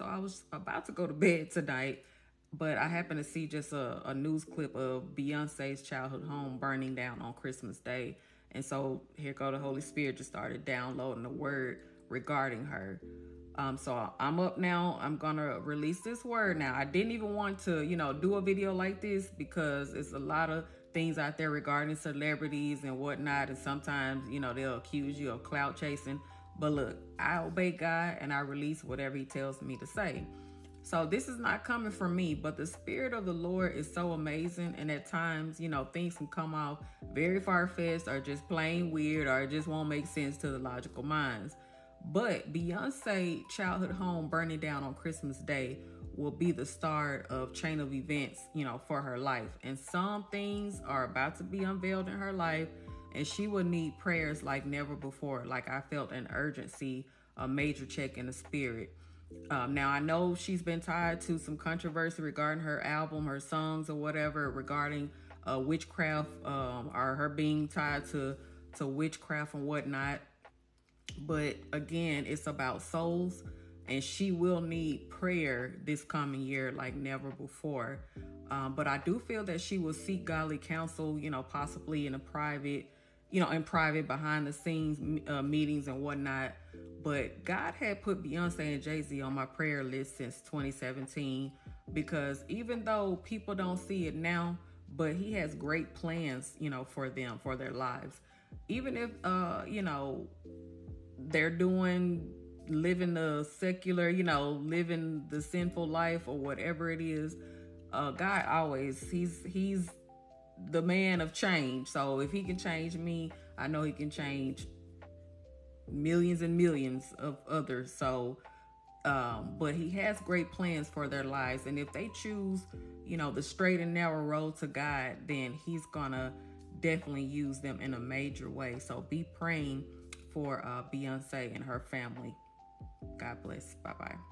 So I was about to go to bed tonight, but I happened to see just a, a news clip of Beyonce's childhood home burning down on Christmas Day. And so here go the Holy Spirit just started downloading the word regarding her. Um, so I'm up now. I'm gonna release this word now. I didn't even want to, you know, do a video like this because it's a lot of things out there regarding celebrities and whatnot. And sometimes, you know, they'll accuse you of clout chasing. But look, I obey God and I release whatever He tells me to say. So this is not coming from me, but the Spirit of the Lord is so amazing. And at times, you know, things can come off very far fetched or just plain weird or just won't make sense to the logical minds. But Beyonce childhood home burning down on Christmas Day will be the start of chain of events, you know, for her life. And some things are about to be unveiled in her life and she will need prayers like never before. Like I felt an urgency, a major check in the spirit. Um, now I know she's been tied to some controversy regarding her album, her songs, or whatever regarding uh, witchcraft, um, or her being tied to to witchcraft and whatnot. But again, it's about souls, and she will need prayer this coming year like never before. Um, but I do feel that she will seek godly counsel, you know, possibly in a private you know, in private, behind the scenes uh, meetings and whatnot. But God had put Beyonce and Jay Z on my prayer list since 2017 because even though people don't see it now, but He has great plans, you know, for them, for their lives. Even if, uh, you know, they're doing living the secular, you know, living the sinful life or whatever it is, uh, God always, He's, He's, the man of change. So if he can change me, I know he can change millions and millions of others. So, um, but he has great plans for their lives. And if they choose, you know, the straight and narrow road to God, then he's gonna definitely use them in a major way. So be praying for uh, Beyonce and her family. God bless. Bye bye.